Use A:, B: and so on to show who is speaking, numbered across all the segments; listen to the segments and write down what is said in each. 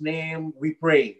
A: name we pray.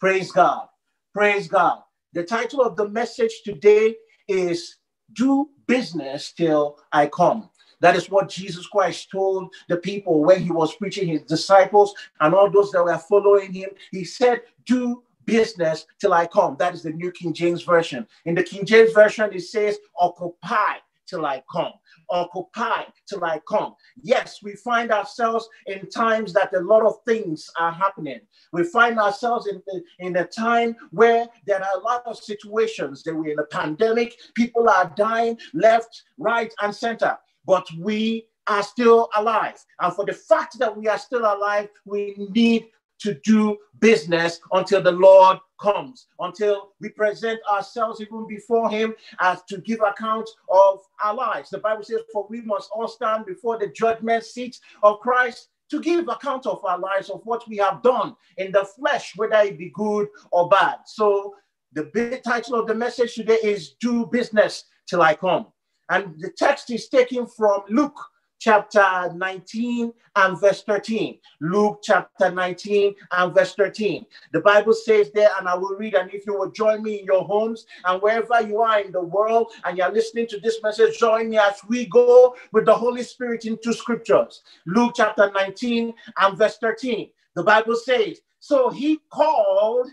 A: Praise God. Praise God. The title of the message today is Do Business Till I Come. That is what Jesus Christ told the people when he was preaching his disciples and all those that were following him. He said, Do business till I come. That is the New King James Version. In the King James Version, it says, Occupy till I come. Occupy till I come. Yes, we find ourselves in times that a lot of things are happening. We find ourselves in, in a time where there are a lot of situations. That we're in a pandemic, people are dying left, right, and center. But we are still alive. And for the fact that we are still alive, we need to do business until the Lord comes, until we present ourselves even before Him as to give account of our lives. The Bible says, For we must all stand before the judgment seat of Christ to give account of our lives, of what we have done in the flesh, whether it be good or bad. So, the big title of the message today is Do Business Till I Come. And the text is taken from Luke chapter 19 and verse 13. Luke chapter 19 and verse 13. The Bible says there, and I will read, and if you will join me in your homes and wherever you are in the world and you're listening to this message, join me as we go with the Holy Spirit into scriptures. Luke chapter 19 and verse 13. The Bible says, So he called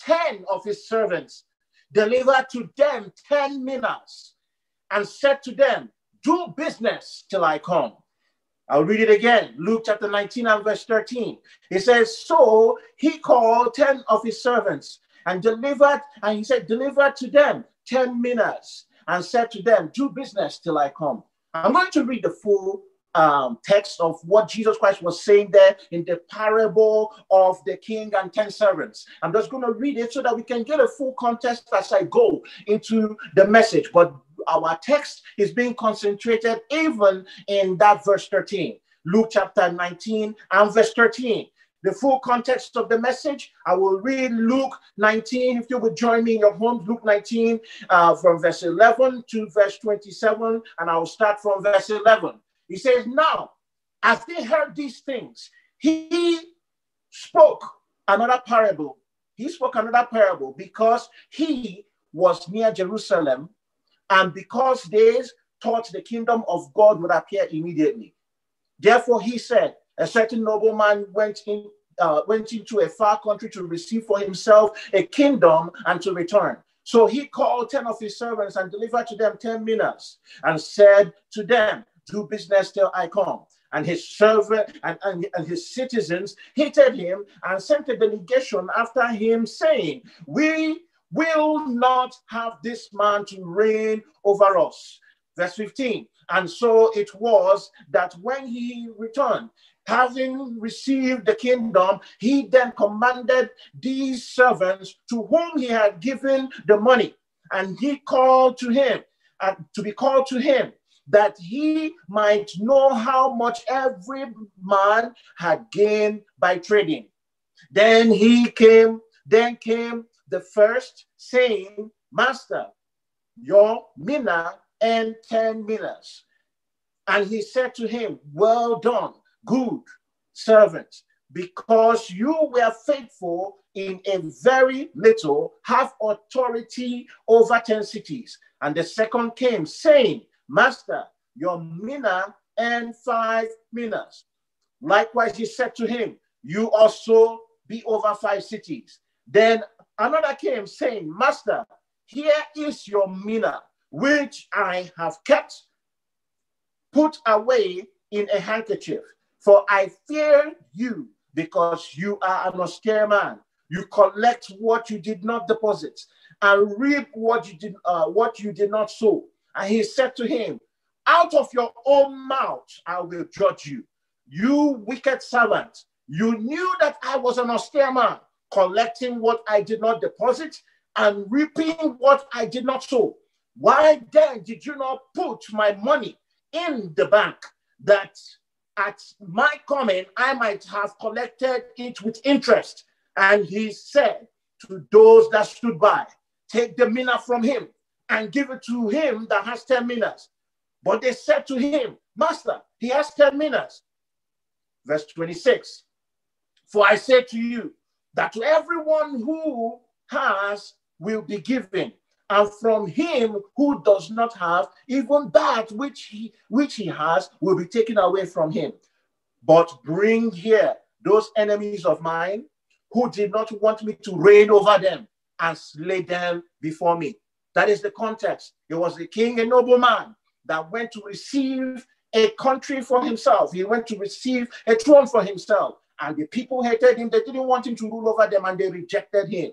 A: 10 of his servants, delivered to them 10 minas, and said to them, do business till I come. I'll read it again. Luke chapter 19 and verse 13. It says, So he called 10 of his servants and delivered, and he said, Delivered to them 10 minas and said to them, Do business till I come. I'm going to read the full um, text of what Jesus Christ was saying there in the parable of the king and 10 servants. I'm just going to read it so that we can get a full context as I go into the message. But our text is being concentrated even in that verse 13. Luke chapter 19 and verse 13 the full context of the message. I will read Luke 19. If you would join me in your homes, Luke 19 uh, from verse 11 to verse 27, and I will start from verse 11. He says, Now, as they heard these things, he spoke another parable. He spoke another parable because he was near Jerusalem and because they thought the kingdom of God would appear immediately. Therefore, he said, a certain nobleman went in, uh, went into a far country to receive for himself a kingdom and to return. So he called 10 of his servants and delivered to them 10 minas and said to them, Do business till I come. And his servant and, and, and his citizens hated him and sent a delegation after him, saying, We will not have this man to reign over us. Verse 15. And so it was that when he returned, having received the kingdom, he then commanded these servants to whom he had given the money, and he called to him, and to be called to him, that he might know how much every man had gained by trading. Then he came, then came the first, saying, Master, your mina and 10 minas. And he said to him, Well done, good servant, because you were faithful in a very little, have authority over 10 cities. And the second came, saying, Master, your mina and five minas. Likewise, he said to him, You also be over five cities. Then Another came saying, Master, here is your mina, which I have kept put away in a handkerchief. For I fear you because you are an austere man. You collect what you did not deposit and reap what you did uh, what you did not sow. And he said to him, Out of your own mouth I will judge you. You wicked servant, you knew that I was an austere man collecting what I did not deposit and reaping what I did not sow. Why then did you not put my money in the bank that at my coming I might have collected it with interest? And he said to those that stood by, Take the mina from him and give it to him that has 10 minas. But they said to him, Master, he has 10 minas. Verse 26 For I say to you that to everyone who has will be given, and from him who does not have, even that which he which he has will be taken away from him. But bring here those enemies of mine who did not want me to reign over them and slay them before me. That is the context. It was the king, a nobleman, that went to receive a country for himself. He went to receive a throne for himself. And the people hated him. They didn't want him to rule over them and they rejected him.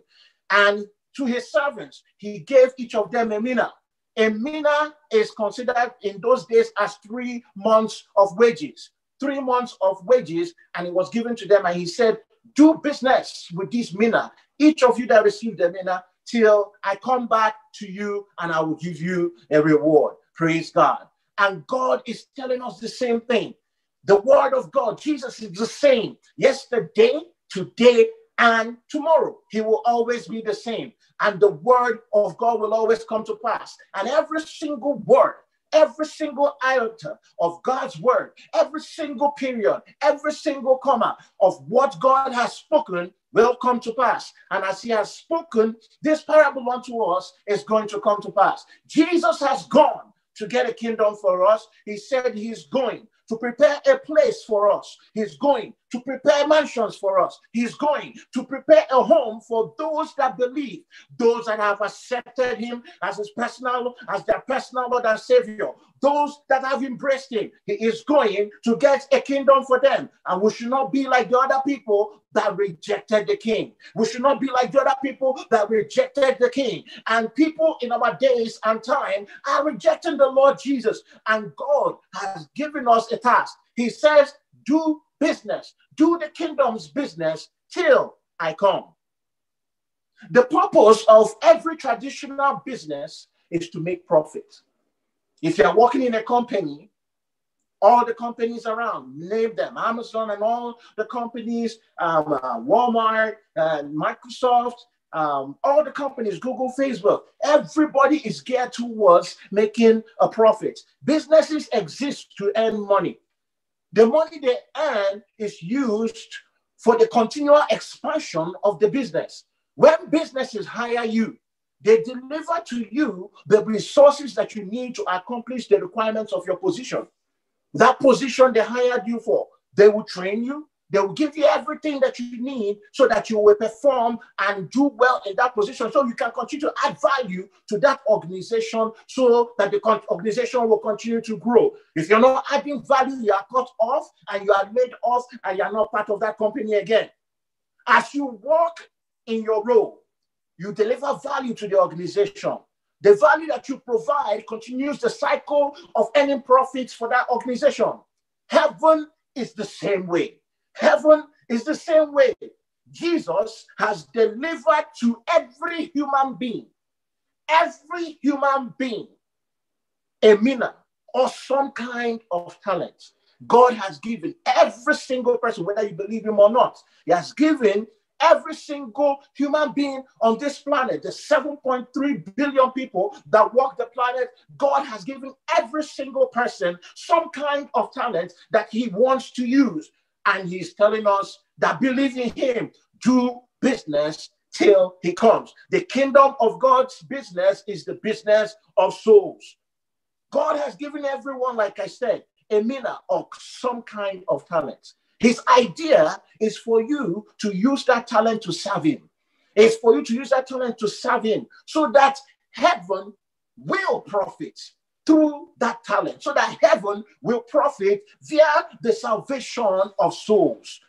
A: And to his servants, he gave each of them a mina. A mina is considered in those days as three months of wages. Three months of wages, and it was given to them. And he said, Do business with this mina. Each of you that received the mina, till I come back to you and I will give you a reward. Praise God. And God is telling us the same thing. The word of God, Jesus is the same yesterday, today, and tomorrow. He will always be the same. And the word of God will always come to pass. And every single word, every single iota of God's word, every single period, every single comma of what God has spoken will come to pass. And as he has spoken, this parable unto us is going to come to pass. Jesus has gone to get a kingdom for us. He said he's going to prepare a place for us. He's going to prepare mansions for us. He's going to prepare a home for those that believe, those that have accepted him as his personal, as their personal Lord and Savior, those that have embraced him. He is going to get a kingdom for them. And we should not be like the other people that rejected the king. We should not be like the other people that rejected the king. And people in our days and time are rejecting the Lord Jesus. And God has given us a task. He says, Do business, do the kingdom's business till I come. The purpose of every traditional business is to make profit. If you're working in a company, all the companies around, name them, Amazon and all the companies, um, uh, Walmart and Microsoft, um, all the companies, Google, Facebook, everybody is geared towards making a profit. Businesses exist to earn money. The money they earn is used for the continual expansion of the business. When businesses hire you, they deliver to you the resources that you need to accomplish the requirements of your position. That position they hired you for, they will train you, they will give you everything that you need so that you will perform and do well in that position so you can continue to add value to that organization so that the organization will continue to grow. If you're not adding value, you are cut off and you are laid off and you are not part of that company again. As you work in your role, you deliver value to the organization. The value that you provide continues the cycle of earning profits for that organization. Heaven is the same way. Heaven is the same way. Jesus has delivered to every human being, every human being, a mina or some kind of talent. God has given every single person, whether you believe him or not, he has given every single human being on this planet, the 7.3 billion people that walk the planet, God has given every single person some kind of talent that He wants to use. And He's telling us that believe in Him, do business till He comes. The kingdom of God's business is the business of souls. God has given everyone, like I said, a mina or some kind of talent. His idea is for you to use that talent to serve Him. It's for you to use that talent to serve Him so that heaven will profit through that talent, so that heaven will profit via the salvation of souls.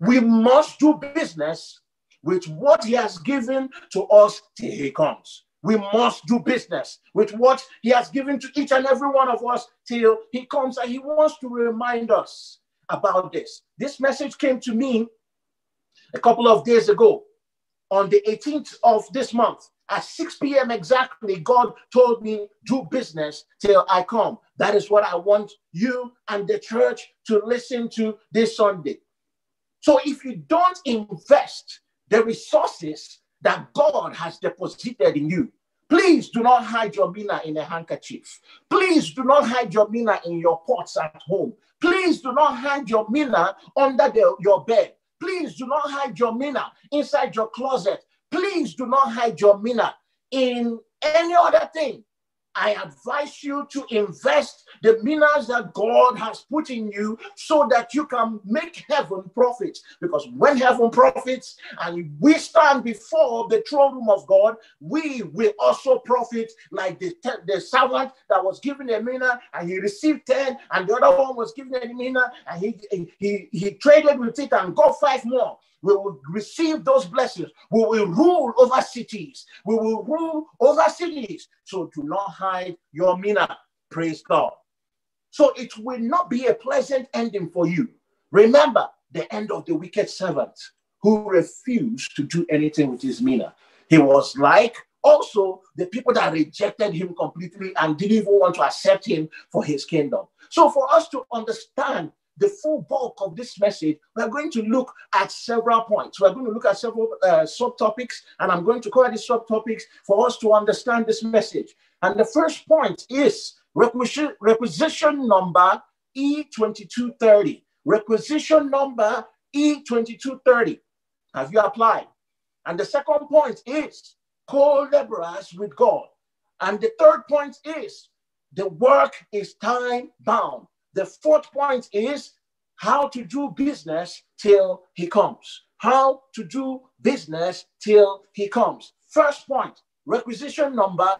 A: We must do business with what He has given to us till He comes. We must do business with what He has given to each and every one of us till He comes, and He wants to remind us about this. This message came to me a couple of days ago on the 18th of this month at 6 p.m. exactly. God told me, do business till I come. That is what I want you and the church to listen to this Sunday. So if you don't invest the resources that God has deposited in you, Please do not hide your mina in a handkerchief. Please do not hide your mina in your pots at home. Please do not hide your mina under the, your bed. Please do not hide your mina inside your closet. Please do not hide your mina in any other thing. I advise you to invest the minerals that God has put in you so that you can make heaven profit. Because when heaven profits and we stand before the throne room of God, we will also profit like the, the servant that was given a mina and he received 10, and the other one was given a mina and he, he, he traded with it and got five more we will receive those blessings. We will rule over cities. We will rule over cities. So do not hide your mina. Praise God. So it will not be a pleasant ending for you. Remember the end of the wicked servant who refused to do anything with his mina. He was like also the people that rejected him completely and didn't even want to accept him for his kingdom. So for us to understand the full bulk of this message, we're going to look at several points. We're going to look at several uh, subtopics, and I'm going to cover these subtopics for us to understand this message. And the first point is requisition, requisition number E2230. Requisition number E2230. Have you applied? And the second point is co laborers with God. And the third point is the work is time bound. The fourth point is how to do business till he comes. How to do business till he comes. First point, requisition number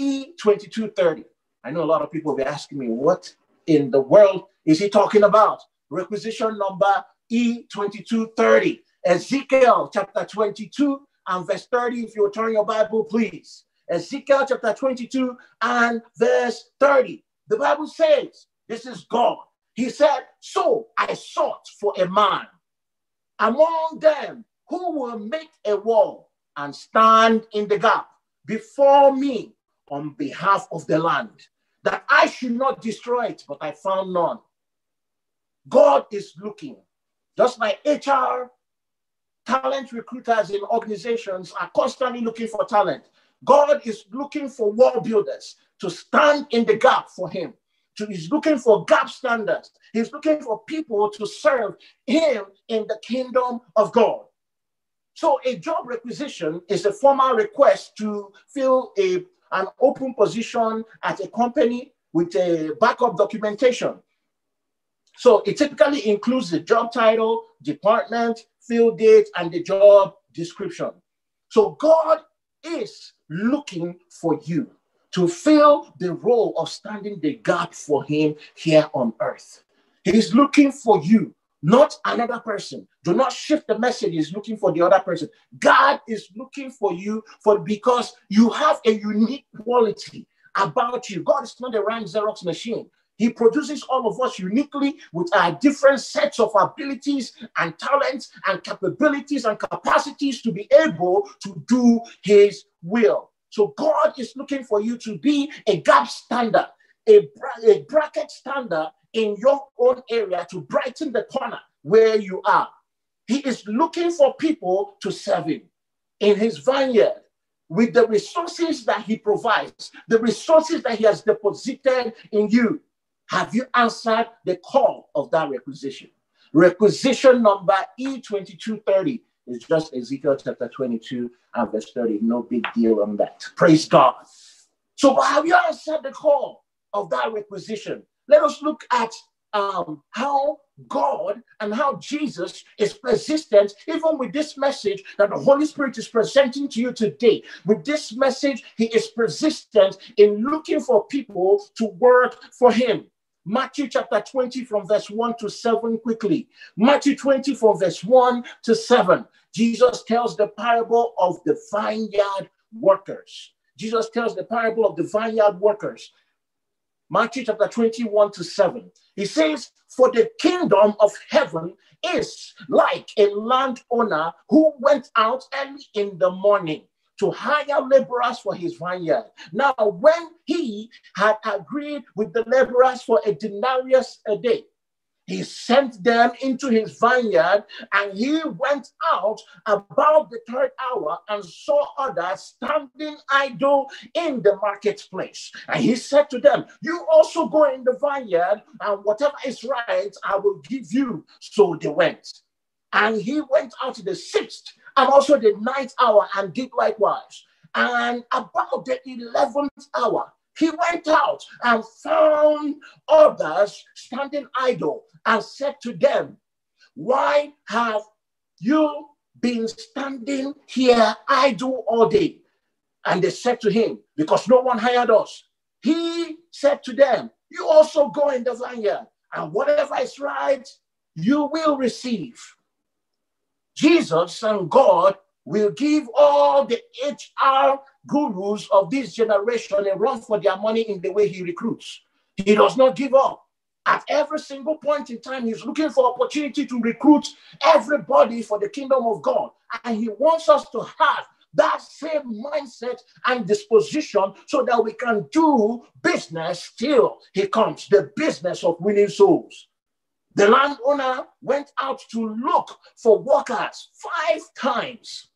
A: E2230. I know a lot of people will be asking me, what in the world is he talking about? Requisition number E2230. Ezekiel chapter 22 and verse 30. If you turn your Bible, please. Ezekiel chapter 22 and verse 30. The Bible says, this is God. He said, So I sought for a man among them who will make a wall and stand in the gap before me on behalf of the land, that I should not destroy it, but I found none. God is looking, just like HR talent recruiters in organizations are constantly looking for talent. God is looking for wall builders to stand in the gap for Him to, he's looking for gap standards. He's looking for people to serve him in the kingdom of God. So a job requisition is a formal request to fill a, an open position at a company with a backup documentation. So it typically includes the job title, department, field date, and the job description. So God is looking for you to fill the role of standing the gap for him here on earth. He's looking for you, not another person. Do not shift the message. He's looking for the other person. God is looking for you for because you have a unique quality about you. God is not a rank Xerox machine. He produces all of us uniquely with our different sets of abilities and talents and capabilities and capacities to be able to do His will. So God is looking for you to be a gap standard, a, a bracket standard in your own area to brighten the corner where you are. He is looking for people to serve him in his vineyard with the resources that he provides, the resources that he has deposited in you. Have you answered the call of that requisition? Requisition number E2230 it's just Ezekiel chapter 22 and verse 30. No big deal on that. Praise God. So, have you answered the call of that requisition? Let us look at um, how God and how Jesus is persistent, even with this message that the Holy Spirit is presenting to you today. With this message, He is persistent in looking for people to work for Him. Matthew chapter 20 from verse 1 to 7 quickly. Matthew 20 from verse 1 to 7. Jesus tells the parable of the vineyard workers. Jesus tells the parable of the vineyard workers. Matthew chapter 21 to 7. He says, For the kingdom of heaven is like a landowner who went out early in the morning to hire laborers for his vineyard. Now, when he had agreed with the laborers for a denarius a day, he sent them into his vineyard and he went out about the third hour and saw others standing idle in the marketplace. And he said to them, You also go in the vineyard, and whatever is right, I will give you. So they went. And he went out the sixth and also the ninth hour and did likewise. And about the eleventh hour, he went out and found others standing idle and said to them, Why have you been standing here idle all day? And they said to him, Because no one hired us. He said to them, You also go in the vineyard, and whatever is right, you will receive. Jesus and God will give all the HR gurus of this generation a run for their money in the way he recruits. He does not give up. At every single point in time, he's looking for opportunity to recruit everybody for the kingdom of God. And he wants us to have that same mindset and disposition so that we can do business till he comes, the business of winning souls. The landowner went out to look for workers five times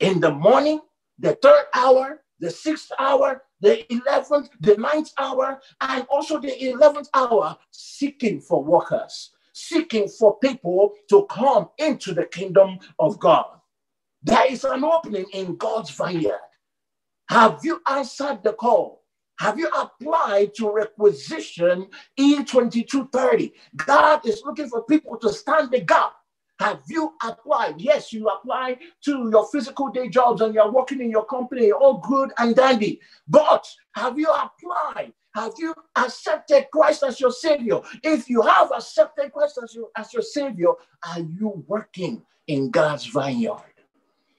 A: in the morning, the third hour, the sixth hour, the 11th, the ninth hour, and also the 11th hour, seeking for workers, seeking for people to come into the kingdom of God. There is an opening in God's vineyard. Have you answered the call? Have you applied to requisition E2230? God is looking for people to stand the gap. Have you applied? Yes, you apply to your physical day jobs and you're working in your company, all good and dandy. But have you applied? Have you accepted Christ as your Savior? If you have accepted Christ as your, as your Savior, are you working in God's vineyard?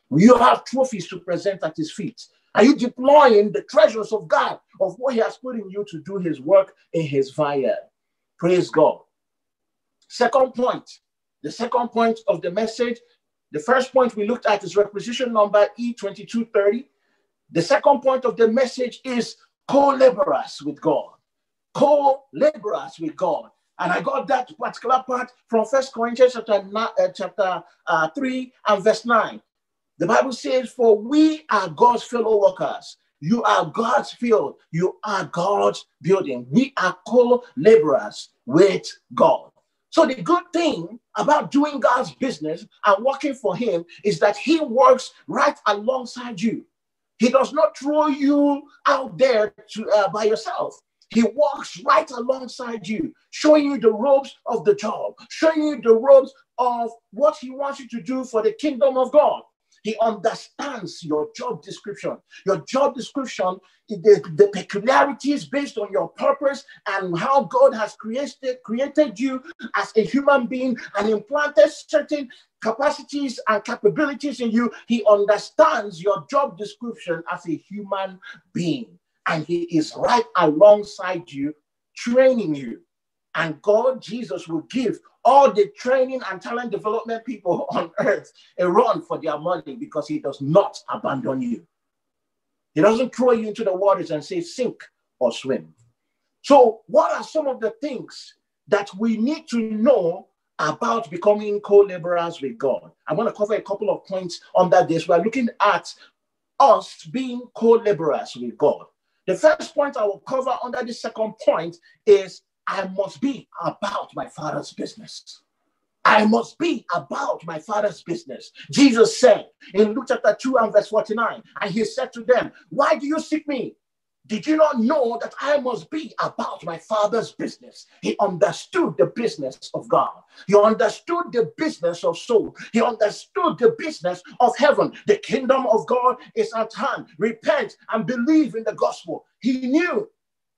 A: You have trophies to present at His feet. Are you deploying the treasures of God, of what He has put in you to do His work in His vineyard? Praise God. Second point, the second point of the message, the first point we looked at is requisition number E2230. The second point of the message is co laborers with God. Co laborers with God. And I got that particular part from First Corinthians chapter, uh, chapter uh, 3 and verse 9. The Bible says, For we are God's fellow workers. You are God's field. You are God's building. We are co laborers with God. So, the good thing about doing God's business and working for Him is that He works right alongside you. He does not throw you out there to, uh, by yourself. He walks right alongside you, showing you the ropes of the job, showing you the ropes of what He wants you to do for the kingdom of God. He understands your job description. Your job description, the, the peculiarities based on your purpose and how God has created, created you as a human being and implanted certain capacities and capabilities in you. He understands your job description as a human being. And he is right alongside you, training you. And God, Jesus, will give all the training and talent development people on earth a run for their money because he does not abandon you. He doesn't throw you into the waters and say, sink or swim. So, what are some of the things that we need to know about becoming co laborers with God? I'm going to cover a couple of points on that this. We're looking at us being co laborers with God. The first point I will cover under the second point is I must be about my father's business. I must be about my father's business. Jesus said in Luke chapter 2 and verse 49, and he said to them, Why do you seek me? Did you not know that I must be about my father's business? He understood the business of God. He understood the business of soul. He understood the business of heaven. The kingdom of God is at hand. Repent and believe in the gospel. He knew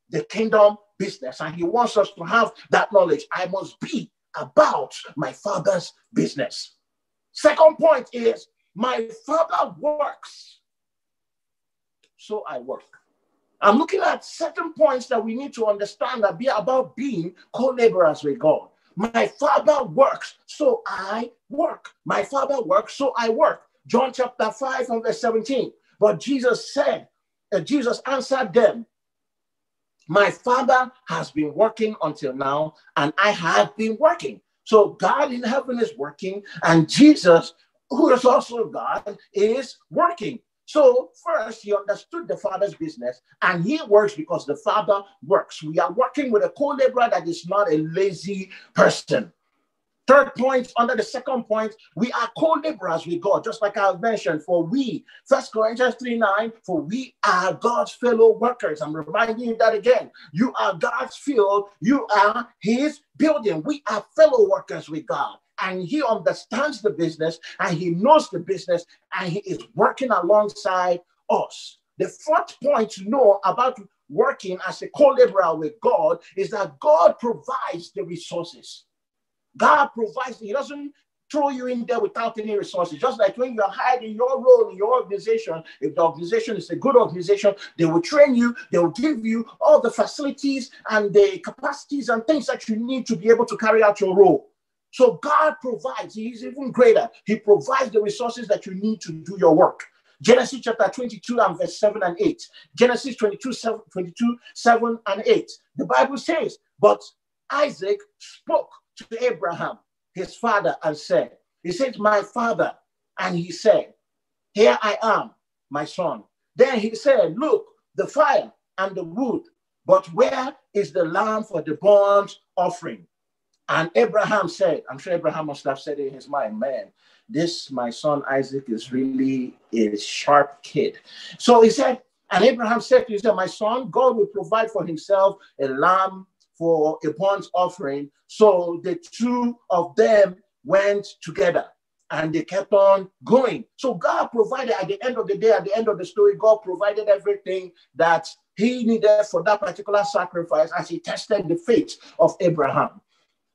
A: the kingdom business. And he wants us to have that knowledge. I must be about my father's business. Second point is my father works, so I work. I'm looking at certain points that we need to understand that be about being co-laborers with God. My father works, so I work. My father works, so I work. John chapter 5 and verse 17. But Jesus said, uh, Jesus answered them, my father has been working until now, and I have been working. So God in heaven is working, and Jesus, who is also God, is working. So, first, he understood the father's business, and he works because the father works. We are working with a co laborer that is not a lazy person. Third point, under the second point, we are co-laborers with God, just like I've mentioned. For we, First Corinthians 3 9, for we are God's fellow workers. I'm reminding you that again. You are God's field, you are his building. We are fellow workers with God. And he understands the business and he knows the business and he is working alongside us. The fourth point to know about working as a co-laborer with God is that God provides the resources. God provides, He doesn't throw you in there without any resources. Just like when you're hiding your role in your organization, if the organization is a good organization, they will train you, they will give you all the facilities and the capacities and things that you need to be able to carry out your role. So God provides, He's even greater. He provides the resources that you need to do your work. Genesis chapter 22 and verse 7 and 8. Genesis 22, 7, 22, 7 and 8. The Bible says, But Isaac spoke to Abraham, his father, and said, He said, My father. And he said, Here I am, my son. Then he said, Look, the fire and the wood, but where is the lamb for the burnt offering? And Abraham said, I'm sure Abraham must have said in his mind, Man, this, my son Isaac, is really a sharp kid. So he said, and Abraham said to him, My son, God will provide for himself a lamb for a burnt offering. So the two of them went together and they kept on going. So God provided at the end of the day, at the end of the story, God provided everything that he needed for that particular sacrifice as he tested the faith of Abraham.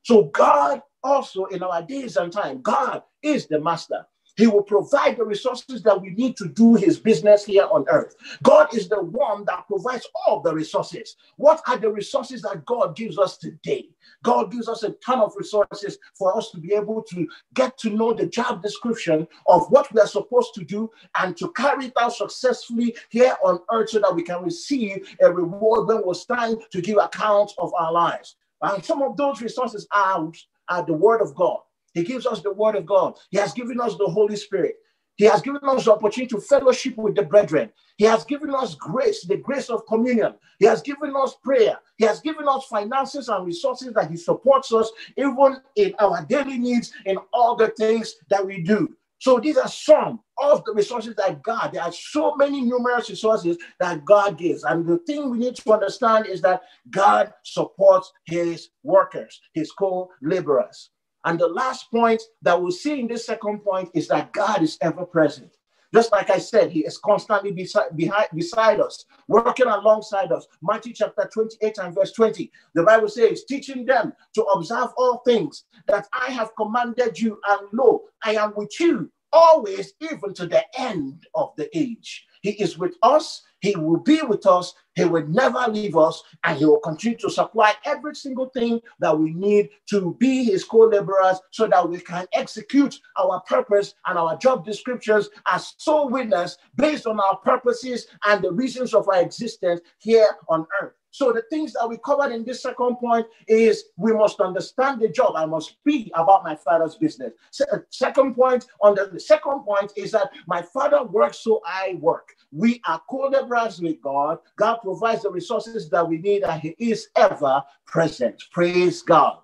A: So God also in our days and time, God is the master. He will provide the resources that we need to do his business here on earth. God is the one that provides all the resources. What are the resources that God gives us today? God gives us a ton of resources for us to be able to get to know the job description of what we are supposed to do and to carry it out successfully here on earth so that we can receive a reward when we're time to give account of our lives. And some of those resources are, are the word of God. He gives us the word of God. He has given us the Holy Spirit. He has given us the opportunity to fellowship with the brethren. He has given us grace, the grace of communion. He has given us prayer. He has given us finances and resources that He supports us even in our daily needs, in all the things that we do. So these are some of the resources that God, there are so many numerous resources that God gives. And the thing we need to understand is that God supports his workers, his co-laborers. And the last point that we'll see in this second point is that God is ever present. Just like I said, He is constantly beside, behind, beside us, working alongside us. Matthew chapter 28 and verse 20. The Bible says, teaching them to observe all things that I have commanded you, and lo, I am with you always, even to the end of the age. He is with us he will be with us. He will never leave us. And He will continue to supply every single thing that we need to be His co laborers so that we can execute our purpose and our job descriptions as soul winners based on our purposes and the reasons of our existence here on earth. So the things that we covered in this second point is we must understand the job. I must be about my father's business. Uh, second point on the, the second point is that my father works, so I work. We are co-laborers with God. God provides the resources that we need, and He is ever present. Praise God.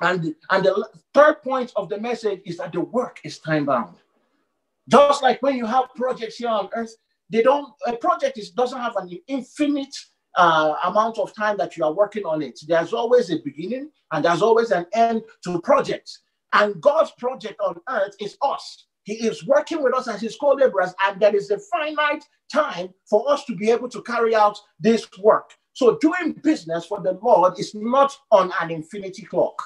A: And, and the third point of the message is that the work is time bound. Just like when you have projects here on earth, they don't a project is doesn't have an infinite uh, amount of time that you are working on it. There's always a beginning and there's always an end to projects. And God's project on earth is us. He is working with us as his co-laborers, and there is a finite time for us to be able to carry out this work. So doing business for the Lord is not on an infinity clock.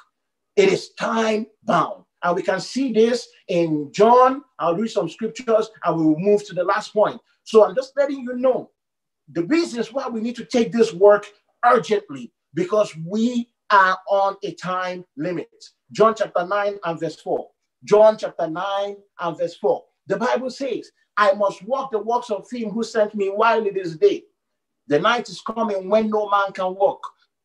A: It is time bound. And we can see this in John. I'll read some scriptures and we will move to the last point. So I'm just letting you know the reasons why we need to take this work urgently because we are on a time limit. John chapter 9 and verse 4. John chapter 9 and verse 4. The Bible says, I must walk the works of him who sent me while it is day. The night is coming when no man can walk.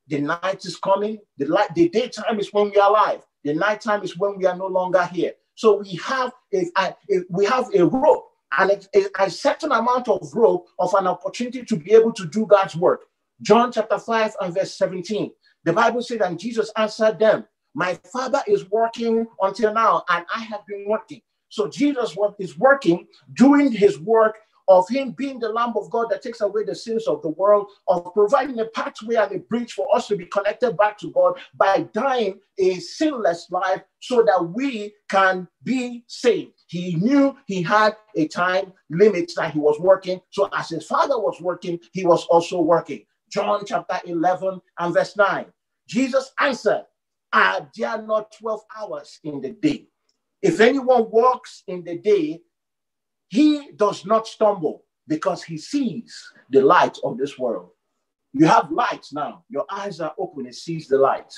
A: The night is coming. The light, the daytime is when we are alive. The nighttime is when we are no longer here. So we have a, a, a we have a rope and a, a certain amount of rope of an opportunity to be able to do God's work. John chapter 5 and verse 17. The Bible said, and Jesus answered them, My Father is working until now, and I have been working. So Jesus is working, doing his work of him being the Lamb of God that takes away the sins of the world, of providing a pathway and a bridge for us to be connected back to God by dying a sinless life so that we can be saved. He knew he had a time limit that he was working. So as his father was working, he was also working. John chapter 11 and verse 9. Jesus answered, Are there not 12 hours in the day? If anyone walks in the day, he does not stumble because he sees the light of this world. You have light now. Your eyes are open, it sees the light.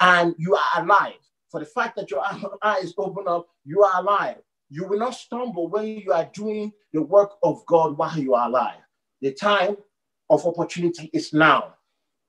A: And you are alive. For the fact that your eyes open up, you are alive. You will not stumble when you are doing the work of God while you are alive. The time of opportunity is now.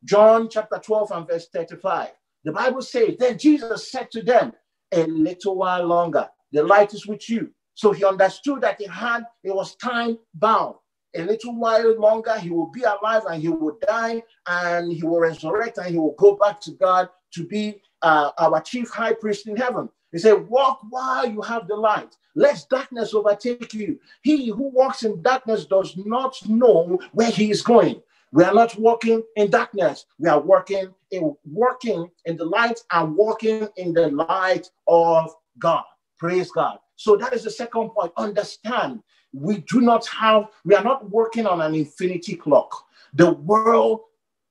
A: John chapter 12 and verse 35. The Bible says, Then Jesus said to them, A little while longer, the light is with you. So he understood that he had, it was time bound. A little while longer, he will be alive and he will die and he will resurrect and he will go back to God to be uh, our chief high priest in heaven. He said, Walk while you have the light, lest darkness overtake you. He who walks in darkness does not know where he is going. We are not walking in darkness. We are working in working in the light and walking in the light of God. Praise God. So that is the second point. Understand, we do not have, we are not working on an infinity clock. The world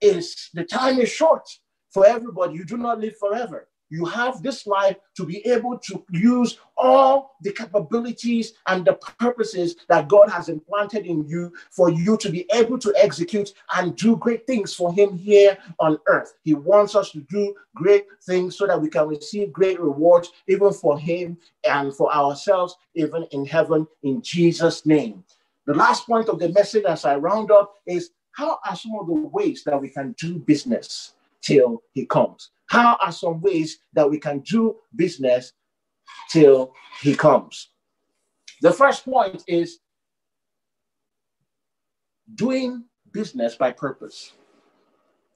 A: is, the time is short for everybody. You do not live forever you have this life to be able to use all the capabilities and the purposes that God has implanted in you for you to be able to execute and do great things for Him here on earth. He wants us to do great things so that we can receive great rewards, even for Him and for ourselves, even in heaven, in Jesus' name. The last point of the message as I round up is how are some of the ways that we can do business till He comes? How are some ways that we can do business till he comes? The first point is doing business by purpose.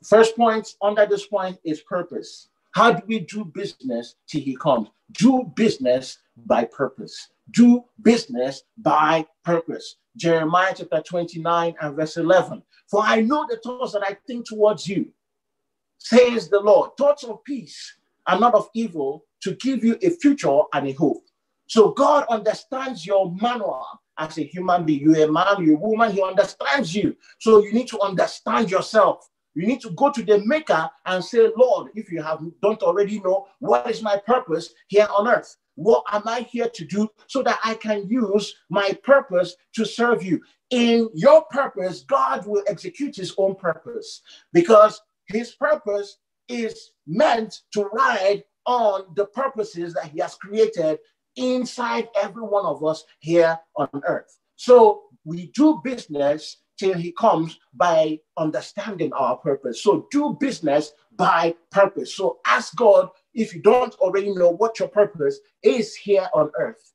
A: First point under this point is purpose. How do we do business till he comes? Do business by purpose. Do business by purpose. Jeremiah chapter 29 and verse 11. For I know the thoughts that I think towards you, says the Lord, thoughts of peace and not of evil to give you a future and a hope. So God understands your manual as a human being. You're a man, you're a woman, he understands you. So you need to understand yourself. You need to go to the maker and say, Lord, if you have don't already know, what is my purpose here on earth? What am I here to do so that I can use my purpose to serve you? In your purpose, God will execute his own purpose because his purpose is meant to ride on the purposes that he has created inside every one of us here on earth. So we do business till he comes by understanding our purpose. So do business by purpose. So ask God if you don't already know what your purpose is here on earth.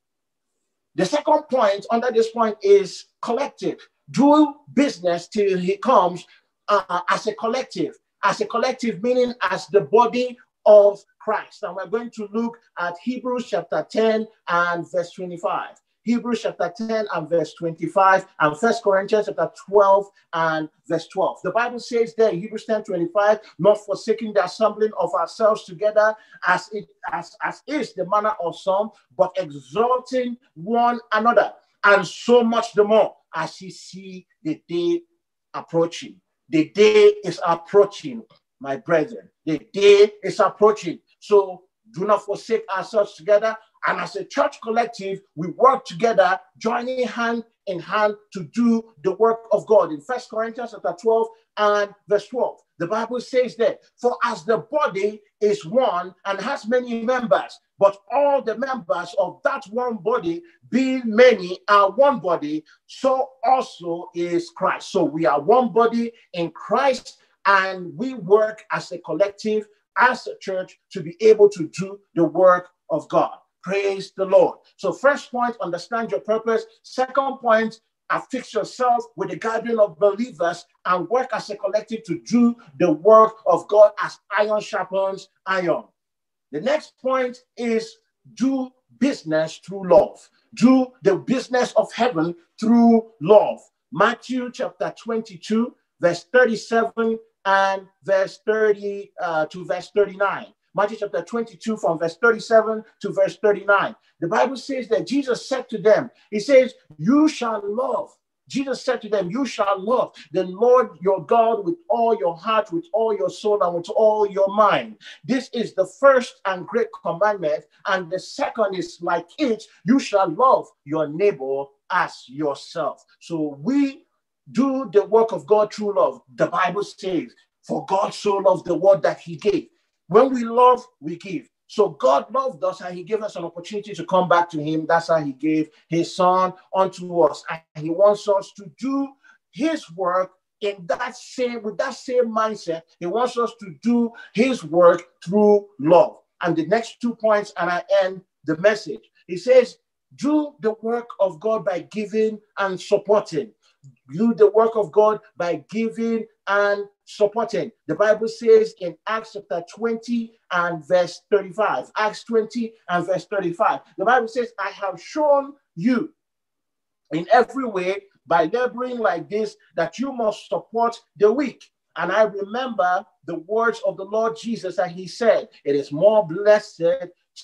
A: The second point under this point is collective. Do business till he comes uh, as a collective as a collective, meaning as the body of Christ. And we're going to look at Hebrews chapter 10 and verse 25. Hebrews chapter 10 and verse 25 and First Corinthians chapter 12 and verse 12. The Bible says there Hebrews 10 25, not forsaking the assembling of ourselves together as it as, as is the manner of some, but exalting one another, and so much the more as you see the day approaching. The day is approaching, my brethren. The day is approaching. So do not forsake ourselves together. And as a church collective, we work together, joining hand in hand to do the work of God. In First Corinthians chapter 12 and verse 12, the Bible says that, For as the body is one and has many members, but all the members of that one body, being many, are one body, so also is Christ. So we are one body in Christ, and we work as a collective, as a church, to be able to do the work of God. Praise the Lord. So, first point, understand your purpose. Second point, affix yourself with the gathering of believers and work as a collective to do the work of God as iron sharpens iron. The next point is do business through love. Do the business of heaven through love. Matthew chapter 22, verse 37 and verse 30 uh, to verse 39. Matthew chapter 22, from verse 37 to verse 39. The Bible says that Jesus said to them, He says, You shall love. Jesus said to them, You shall love the Lord your God with all your heart, with all your soul, and with all your mind. This is the first and great commandment. And the second is like it you shall love your neighbor as yourself. So we do the work of God through love. The Bible says, For God so loved the world that he gave. When we love, we give. So God loved us and he gave us an opportunity to come back to him. That's how he gave his son unto us. And he wants us to do his work in that same with that same mindset. He wants us to do his work through love. And the next two points, and I end the message. He says, do the work of God by giving and supporting. Do the work of God by giving and supporting. The Bible says in Acts chapter 20 and verse 35, Acts 20 and verse 35, the Bible says, I have shown you in every way by laboring like this that you must support the weak. And I remember the words of the Lord Jesus that he said, It is more blessed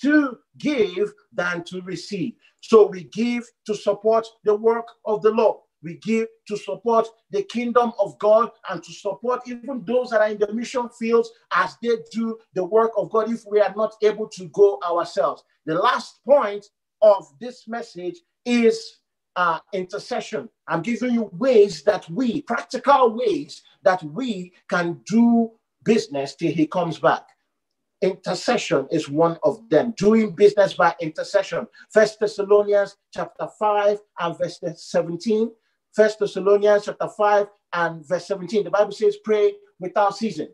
A: to give than to receive. So we give to support the work of the Lord we give to support the kingdom of God and to support even those that are in the mission fields as they do the work of God if we are not able to go ourselves. The last point of this message is uh, intercession. I'm giving you ways that we, practical ways that we can do business till he comes back intercession is one of them doing business by intercession first thessalonians chapter 5 and verse 17 First Thessalonians chapter 5 and verse 17. The Bible says, pray without ceasing.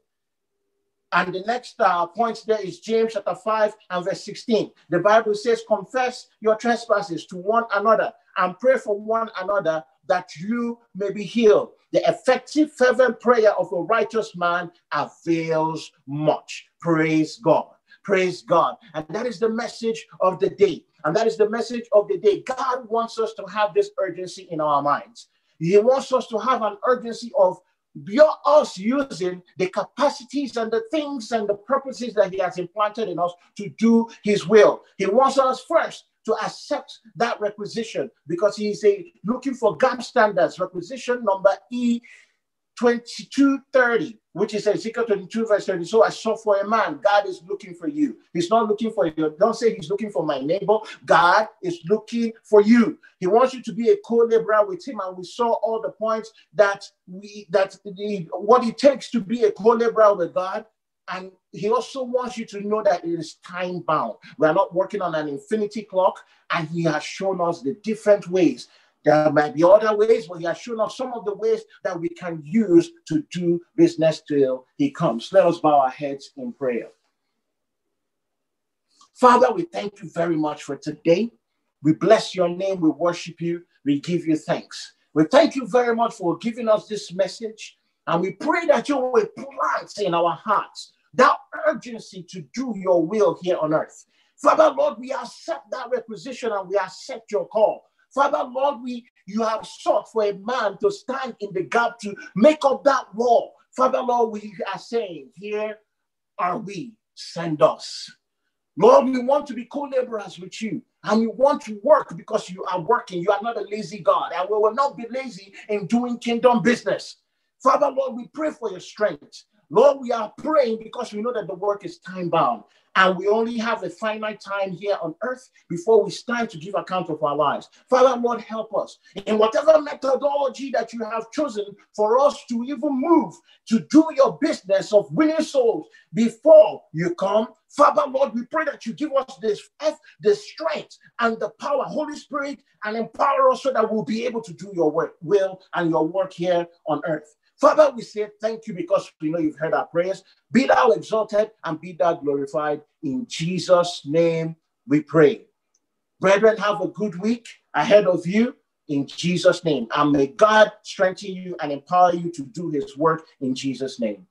A: And the next uh, point there is James chapter 5 and verse 16. The Bible says, confess your trespasses to one another and pray for one another that you may be healed. The effective, fervent prayer of a righteous man avails much. Praise God. Praise God. And that is the message of the day. And that is the message of the day. God wants us to have this urgency in our minds. He wants us to have an urgency of us using the capacities and the things and the purposes that He has implanted in us to do His will. He wants us first to accept that requisition because He's a, looking for gap standards. Requisition number E 2230, which is Ezekiel 22, verse 30. So I saw for a man, God is looking for you. He's not looking for you. Don't say he's looking for my neighbor. God is looking for you. He wants you to be a co-laborer with him. And we saw all the points that we that the, what it takes to be a co-laborer with God. And he also wants you to know that it is time bound. We are not working on an infinity clock, and he has shown us the different ways there might be other ways, but he has shown us some of the ways that we can use to do business till he comes. Let us bow our heads in prayer. Father, we thank you very much for today. We bless your name. We worship you. We give you thanks. We thank you very much for giving us this message. And we pray that you will plant in our hearts that urgency to do your will here on earth. Father, Lord, we accept that requisition and we accept your call. Father, Lord, we you have sought for a man to stand in the gap to make up that wall. Father, Lord, we are saying, Here are we, send us. Lord, we want to be co-laborers with you. And we want to work because you are working. You are not a lazy God. And we will not be lazy in doing kingdom business. Father, Lord, we pray for your strength. Lord, we are praying because we know that the work is time bound. And we only have a finite time here on earth before we stand to give account of our lives. Father, Lord, help us in whatever methodology that you have chosen for us to even move to do your business of winning souls before you come. Father, Lord, we pray that you give us this the strength and the power, Holy Spirit, and empower us so that we'll be able to do your work, will and your work here on earth. Father, we say thank you because we know you've heard our prayers. Be thou exalted and be thou glorified. In Jesus' name we pray. Brethren, have a good week ahead of you in Jesus' name. And may God strengthen you and empower you to do his work in Jesus' name.